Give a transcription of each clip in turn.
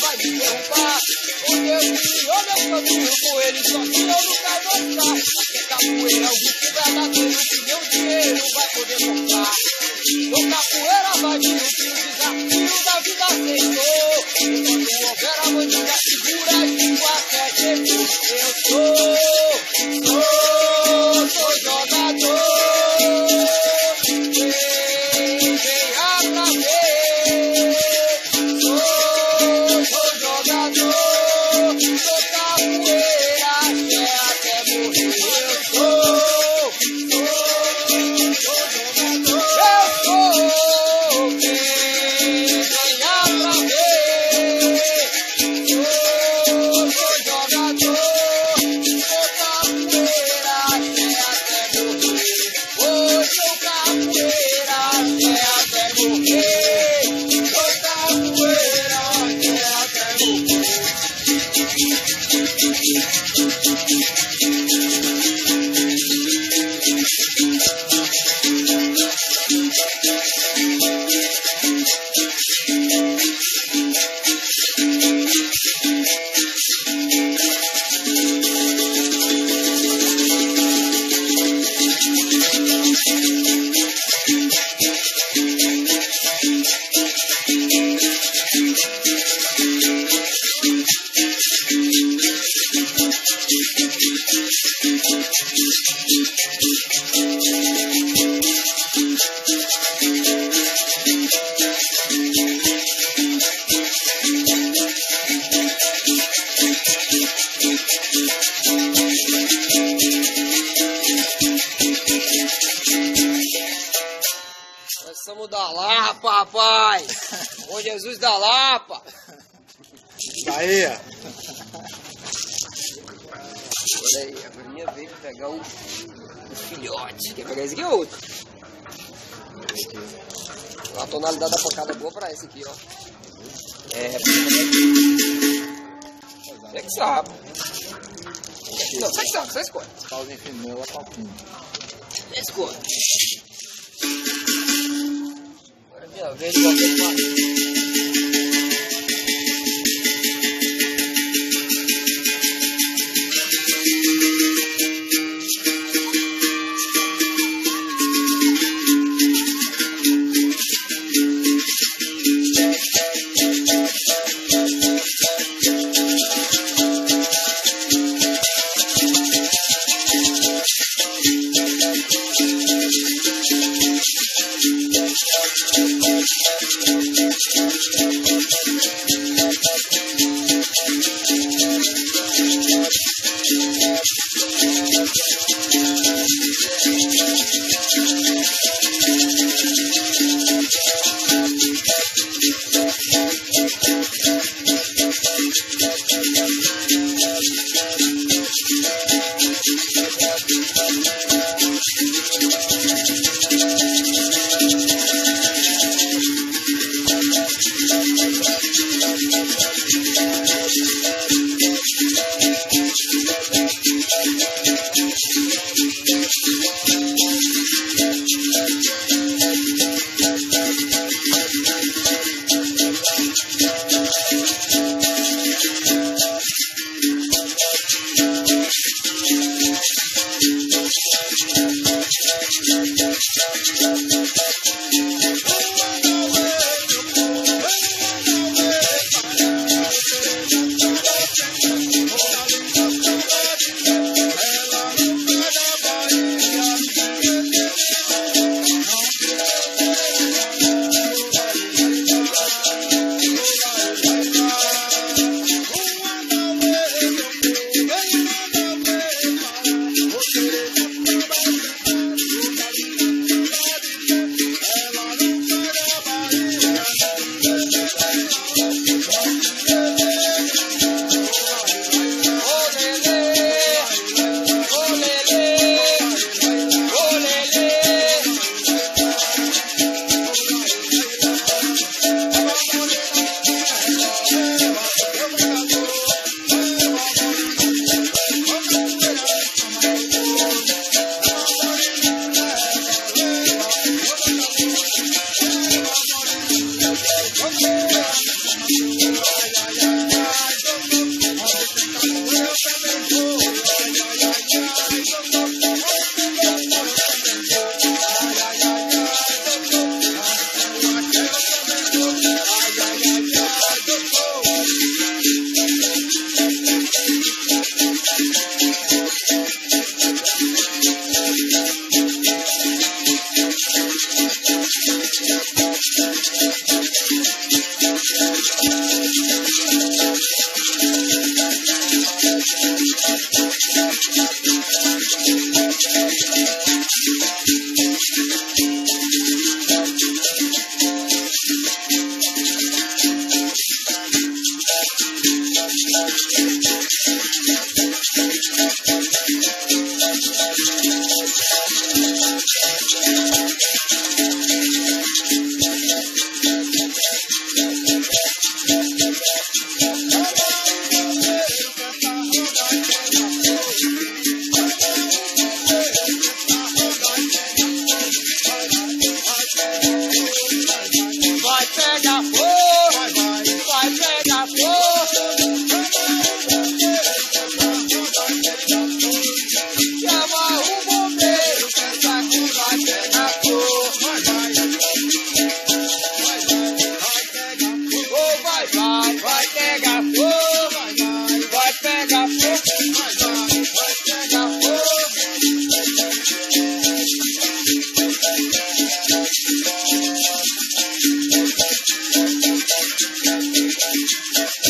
vai me derrubar. Porque eu iniciou meu caminho com ele, só que eu nunca gostar. Porque capoeira é o bicho verdadeiro que meu dinheiro vai poder comprar. No capoeira vai vir o desafio da vida aceitou. Enquanto houver a bandida segura e Yeah. Somos da Lapa, rapaz! Ô Jesus da Lapa! Bahia. Olha aí, a minha veio pegar o, o filhote. Quer pegar esse aqui ou outro? A tonalidade da pancada é boa pra esse aqui, ó. É, você que sabe. Não, você que sabe, você escolhe. Pauzinho fino, ela. Você escolhe. Agora é minha Música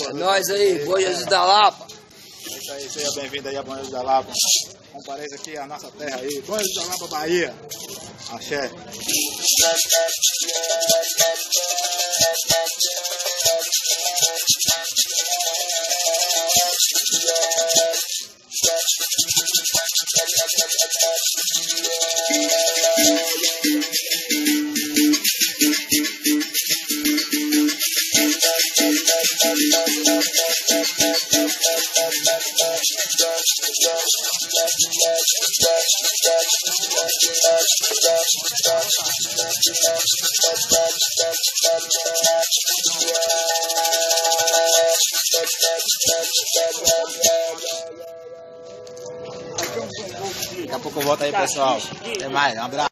É nóis aí, Jesus da Lapa. É isso aí, seja bem-vindo aí a Jesus da Lapa. Compareça aqui a nossa terra aí, Jesus da Lapa, Bahia. Axé. Daqui a pouco eu volto aí, pessoal. Até mais, um abraço.